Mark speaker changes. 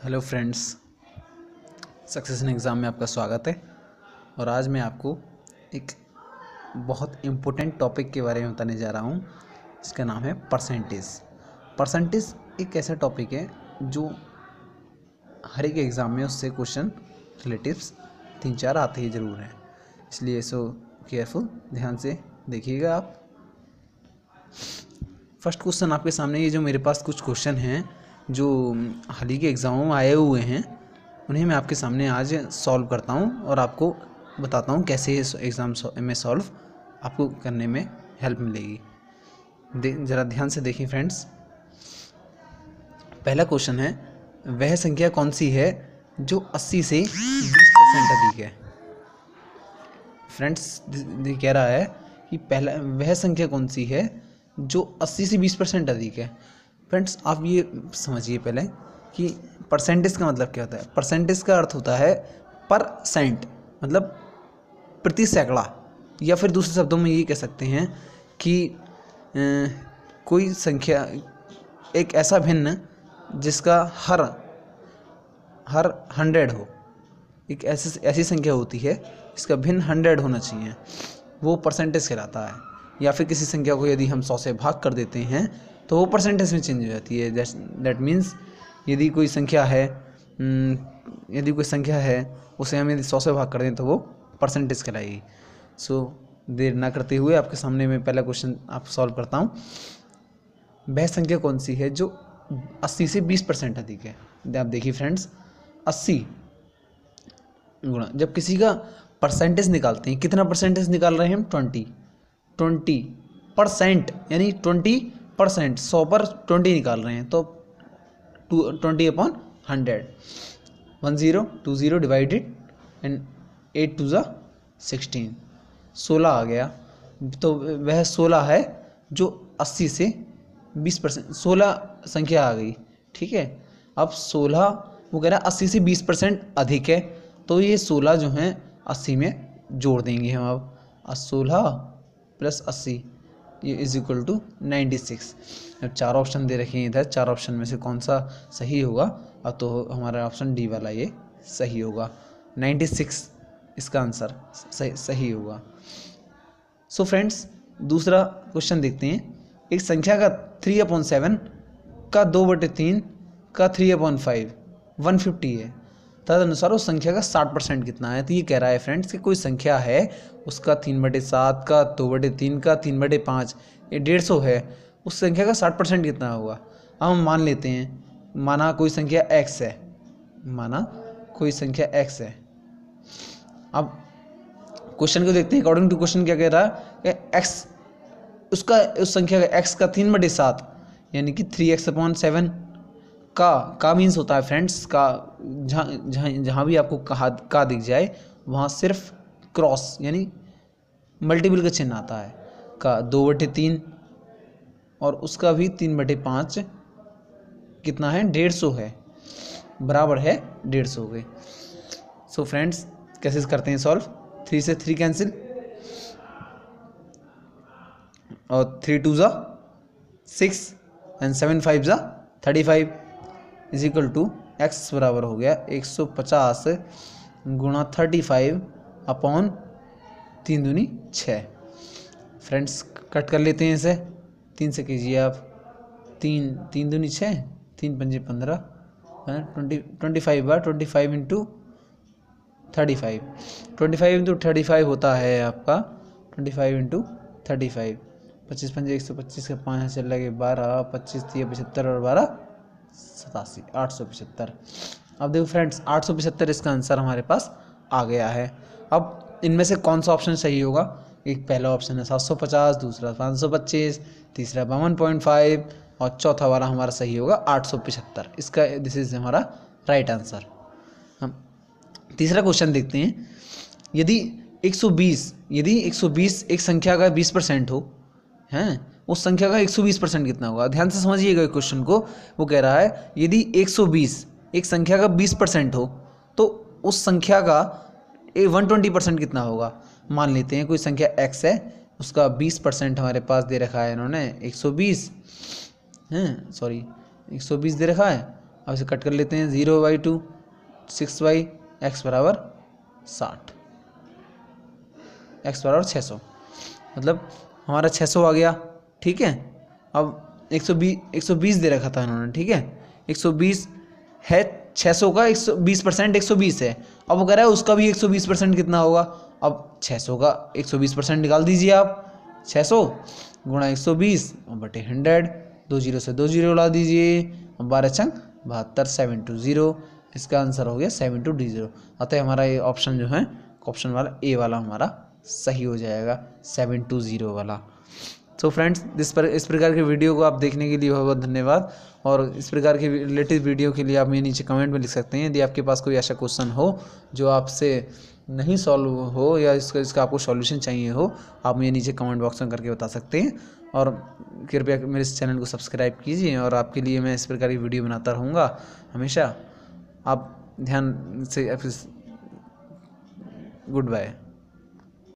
Speaker 1: Hello friends success in exam में आपका स्वागत है और आज मैं आपको एक बहुत इम्पोर्टेंट टॉपिक के बारे में बताने जा रहा हूँ। इसका नाम है परसेंटेज परसेंटेज एक ऐसा टॉपिक है जो हर एक एग्ज़ाम में उससे क्वेश्चन रिलेटिव्स तीन चार आते ही ज़रूर हैं। इसलिए सो केयरफुल ध्यान से देखिएगा आप। फ़र्स्ट क्वेश्चन आपके सामने, ये जो मेरे पास कुछ क्वेश्चन हैं जो हाल ही के एग्ज़ामों आए हुए हैं, उन्हें मैं आपके सामने आज सॉल्व करता हूँ और आपको बताता हूँ कैसे एग्ज़ाम में सॉल्व आपको करने में हेल्प मिलेगी। ज़रा ध्यान से देखिए फ्रेंड्स पहला क्वेश्चन है, वह संख्या कौन सी है जो 80 से 20 परसेंट अधिक है? फ्रेंड्स कह रहा है कि पहला, वह संख्या कौन सी है जो 80 से 20 परसेंट अधिक है? फ्रेंड्स, आप ये समझिए पहले कि परसेंटेज का मतलब क्या होता है? परसेंटेज का अर्थ होता है पर सेंट मतलब प्रति सैकड़ा। या फिर दूसरे शब्दों में ये कह सकते हैं कि कोई संख्या, एक ऐसा भिन्न जिसका हर हर हंड्रेड हो। एक ऐसी ऐसी संख्या होती है जिसका भिन्न हंड्रेड होना चाहिए। वो परसेंटेज कहलाता है। या फिर किसी संख्या को यदि हम सौ से भाग कर देते हैं तो वो परसेंटेज में चेंज हो जाती है। दैट मीन्स यदि कोई संख्या है हम्म, यदि कोई संख्या है उसे हम यदि सौ से भाग कर दें तो वो परसेंटेज कहलाएगी। सो देर ना करते हुए आपके सामने मैं पहला क्वेश्चन आप सॉल्व करता हूँ। वह संख्या कौन सी है जो 80 से 20 परसेंट अधिक है? आप देखिए फ्रेंड्स 80 गुणा जब किसी का परसेंटेज निकालते हैं कितना परसेंटेज निकाल रहे हैं हम? ट्वेंटी। ट्वेंटी परसेंट यानी ट्वेंटी परसेंट सौ पर ट्वेंटी निकाल रहे हैं तो two, twenty upon hundred. One zero, two zero divided and eight two ज़ा सिक्सटीन। सोलह आ गया। तो वह सोलह है जो अस्सी से बीस परसेंट, सोलह संख्या आ गई, ठीक है? अब सोलह, वो कह रहा है अस्सी से बीस परसेंट अधिक है तो ये सोलह जो हैं अस्सी में जोड़ देंगे हम अब सोलह प्लस अस्सी ये is equal to ninety six अब चार ऑप्शन दे रखे हैं इधर। चार ऑप्शन में से कौन सा सही होगा? अब तो हमारा ऑप्शन डी वाला ये सही होगा। नाइन्टी सिक्स इसका आंसर सही सही होगा। सो फ्रेंड्स दूसरा क्वेश्चन देखते हैं। एक संख्या का थ्री अपॉन सेवन का दो बटे तीन, का three upon five one fifty है। तदनुसार उस संख्या का साठ परसेंट कितना है? तो ये कह रहा है फ्रेंड्स कि कोई संख्या है, उसका तीन बटे सात का, दो बटे तीन का, तीन बटे पाँच, ये डेढ़ सौ है, उस संख्या का साठ परसेंट कितना होगा हम मान लेते हैं, माना कोई संख्या एक्स है, माना कोई संख्या एक्स है। अब क्वेश्चन को देखते हैं अकॉर्डिंग टू क्वेश्चन क्या कह रहा है एक्स उसका, उस संख्या का एक्स का तीन बटे सात, यानी कि थ्री एक्स अपॉन सेवन का का मीन्स होता है फ्रेंड्स का, जहाँ जहाँ जहाँ भी आपको कहा का दिख जाए, वहाँ सिर्फ़ क्रॉस यानी मल्टीपल का चिन्ह आता है। का दो बटे तीन, और उसका भी तीन बटे पाँच, कितना है? डेढ़ सौ है। बराबर है डेढ़ सौ के। सो फ्रेंड्स कैसे करते हैं सॉल्व थ्री से थ्री कैंसिल और थ्री टू ज़ा सिक्स एंड सेवन फाइव ज़ा thirty five is equal to X बराबर हो गया एक सौ पचास गुणा थर्टी फाइव अपॉन तीन दूनी छः। फ्रेंड्स, कट कर लेते हैं इसे। तीन से कीजिए आप। तीन तीन दूनी छः, तीन पंजे पंद्रह ट्वेंटी ट्वेंटी फाइव बार twenty five into thirty five. Twenty five into thirty five होता है आपका twenty five into thirty five. पच्चीस पंजे एक सौ पच्चीस का पाँच चल लगे बारह, पच्चीस तीन पचहत्तर और बारह। सतासी, आठ सौ पचहत्तर। अब देखो फ्रेंड्स आठ सौ पचहत्तर इसका आंसर हमारे पास आ गया है। अब इनमें से कौन सा ऑप्शन सही होगा? एक पहला ऑप्शन है सात सौ पचास, दूसरा पाँच सौ पच्चीस, तीसरा बावन पॉइंट फाइव और चौथा वाला हमारा सही होगा आठ सौ पचहत्तर। इसका दिस इज़ हमारा राइट आंसर हम तीसरा क्वेश्चन देखते हैं। यदि 120 यदि 120 एक संख्या का 20 परसेंट हो, हैं उस संख्या का 120 परसेंट कितना होगा? ध्यान से समझिएगा क्वेश्चन को। वो कह रहा है, यदि 120 एक संख्या का 20 परसेंट हो तो उस संख्या का ए वन ट्वेंटी परसेंट कितना होगा? मान लेते हैं, कोई संख्या x है, उसका 20 परसेंट हमारे पास दे रखा है इन्होंने 120 हैं सॉरी 120 दे रखा है, अब इसे कट कर लेते हैं zero by two six by X बराबर साठ। एक्स बराबर छः सौ। मतलब हमारा छः सौ आ गया। ठीक है? अब एक सौ बीस एक सौ बीस दे रखा था इन्होंने, ठीक है? एक सौ बीस है छः सौ का, एक सौ बीस परसेंट एक सौ बीस है। अब वो कह रहा है उसका भी एक सौ बीस परसेंट कितना होगा? अब छः सौ का एक सौ बीस परसेंट निकाल दीजिए आप। छः सौ गुणा एक सौ बीस बटे हंड्रेड, दो ज़ीरो से दो ज़ीरो उड़ा दीजिए। बारह चंग बहत्तर, सेवन टू ज़ीरो। इसका आंसर हो गया सेवन टू डी ज़ीरो। अतः हमारा ये ऑप्शन जो है, ऑप्शन वाला ए वाला हमारा सही हो जाएगा, सेवन टू ज़ीरो वाला। तो फ्रेंड्स इस पर इस प्रकार के वीडियो को आप देखने के लिए बहुत बहुत धन्यवाद। और इस प्रकार के रिलेटेड वीडियो के लिए आप मेरे नीचे कमेंट में लिख सकते हैं। यदि आपके पास कोई ऐसा क्वेश्चन हो, जो आपसे नहीं सॉल्व हो या इसका इसका आपको सॉल्यूशन चाहिए हो, आप मुझे नीचे कमेंट बॉक्स में करके बता सकते हैं। और कृपया मेरे इस चैनल को सब्सक्राइब कीजिए और आपके लिए मैं इस प्रकार की वीडियो बनाता रहूँगा। हमेशा आप ध्यान से गुड बाय